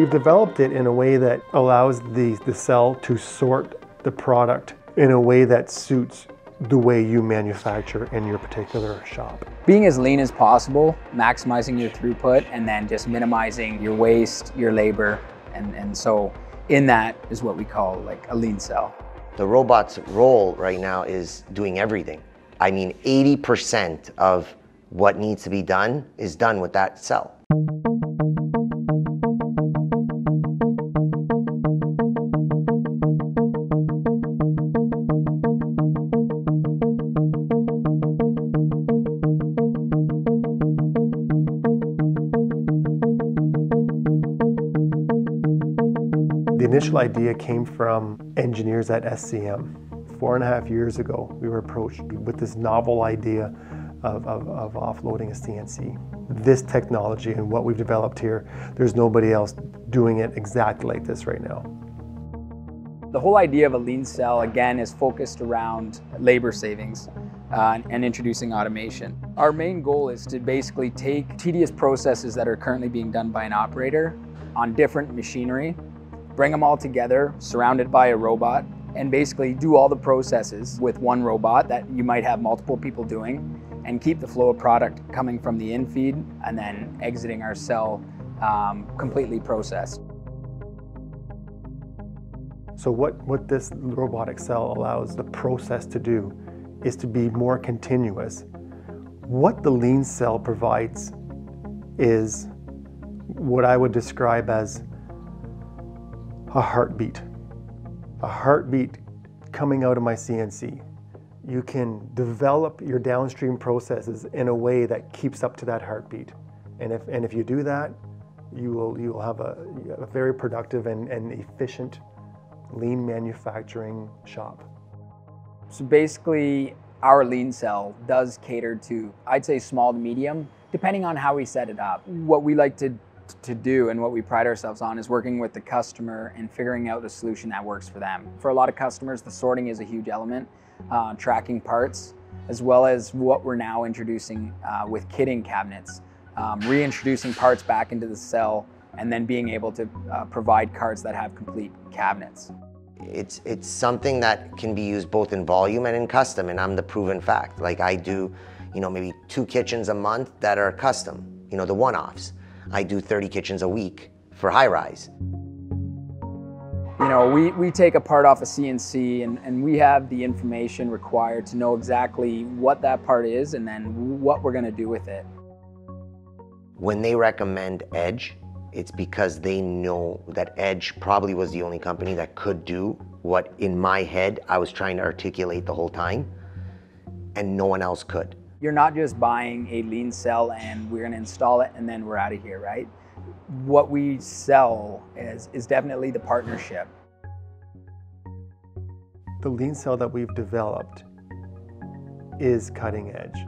We've developed it in a way that allows the, the cell to sort the product in a way that suits the way you manufacture in your particular shop. Being as lean as possible, maximizing your throughput, and then just minimizing your waste, your labor, and, and so in that is what we call like a lean cell. The robot's role right now is doing everything. I mean, 80% of what needs to be done is done with that cell. The initial idea came from engineers at SCM. Four and a half years ago, we were approached with this novel idea of, of, of, offloading a CNC. This technology and what we've developed here, there's nobody else doing it exactly like this right now. The whole idea of a lean cell, again, is focused around labor savings uh, and introducing automation. Our main goal is to basically take tedious processes that are currently being done by an operator on different machinery bring them all together, surrounded by a robot, and basically do all the processes with one robot that you might have multiple people doing and keep the flow of product coming from the in-feed and then exiting our cell um, completely processed. So what, what this robotic cell allows the process to do is to be more continuous. What the lean cell provides is what I would describe as a heartbeat. A heartbeat coming out of my CNC. You can develop your downstream processes in a way that keeps up to that heartbeat. And if, and if you do that, you will, you will have a, a very productive and, and efficient lean manufacturing shop. So basically, our lean cell does cater to, I'd say small to medium, depending on how we set it up. What we like to to do and what we pride ourselves on is working with the customer and figuring out a solution that works for them. For a lot of customers, the sorting is a huge element, uh, tracking parts, as well as what we're now introducing uh, with kitting cabinets, um, reintroducing parts back into the cell and then being able to uh, provide carts that have complete cabinets. It's, it's something that can be used both in volume and in custom, and I'm the proven fact. Like I do, you know, maybe two kitchens a month that are custom, you know, the one-offs. I do 30 kitchens a week for high rise. You know, we, we take a part off a CNC and, and we have the information required to know exactly what that part is and then what we're gonna do with it. When they recommend Edge, it's because they know that Edge probably was the only company that could do what in my head I was trying to articulate the whole time and no one else could. You're not just buying a lean cell and we're gonna install it and then we're out of here, right? What we sell is, is definitely the partnership. The lean cell that we've developed is cutting edge.